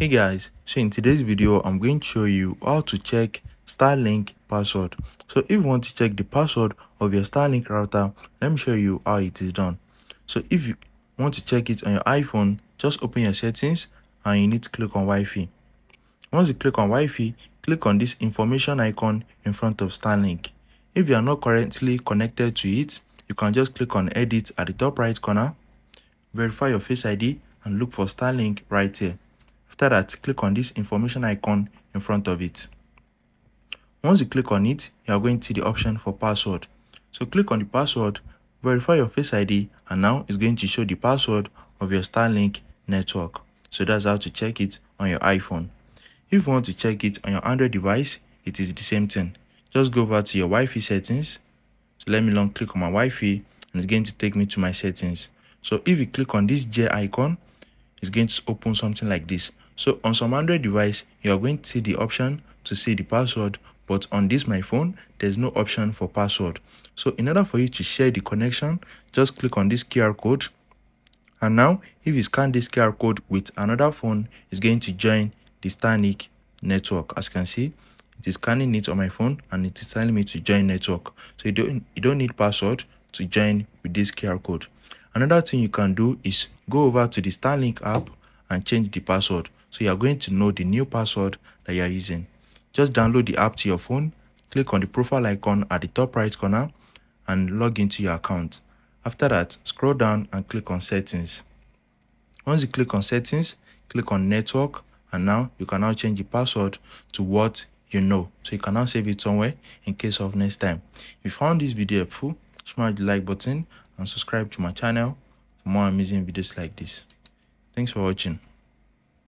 Hey guys, so in today's video, I'm going to show you how to check Starlink password. So if you want to check the password of your Starlink router, let me show you how it is done. So if you want to check it on your iPhone, just open your settings and you need to click on Wi-Fi. Once you click on Wi-Fi, click on this information icon in front of Starlink. If you are not currently connected to it, you can just click on edit at the top right corner, verify your face ID and look for Starlink right here. After that, click on this information icon in front of it. Once you click on it, you are going to see the option for password. So click on the password, verify your face ID, and now it's going to show the password of your Starlink network. So that's how to check it on your iPhone. If you want to check it on your Android device, it is the same thing. Just go over to your Wi-Fi settings. So let me long click on my Wi-Fi and it's going to take me to my settings. So if you click on this J icon, it's going to open something like this. So on some Android device, you are going to see the option to see the password, but on this my phone, there's no option for password. So in order for you to share the connection, just click on this QR code. And now, if you scan this QR code with another phone, it's going to join the Starlink network. As you can see, it is scanning it on my phone and it is telling me to join network. So you don't, you don't need password to join with this QR code. Another thing you can do is go over to the Starlink app and change the password. So you are going to know the new password that you are using. Just download the app to your phone, click on the profile icon at the top right corner and log into your account. After that, scroll down and click on settings. Once you click on settings, click on network and now you can now change the password to what you know. So you can now save it somewhere in case of next time. If you found this video helpful, smash the like button and subscribe to my channel for more amazing videos like this. Thanks for watching.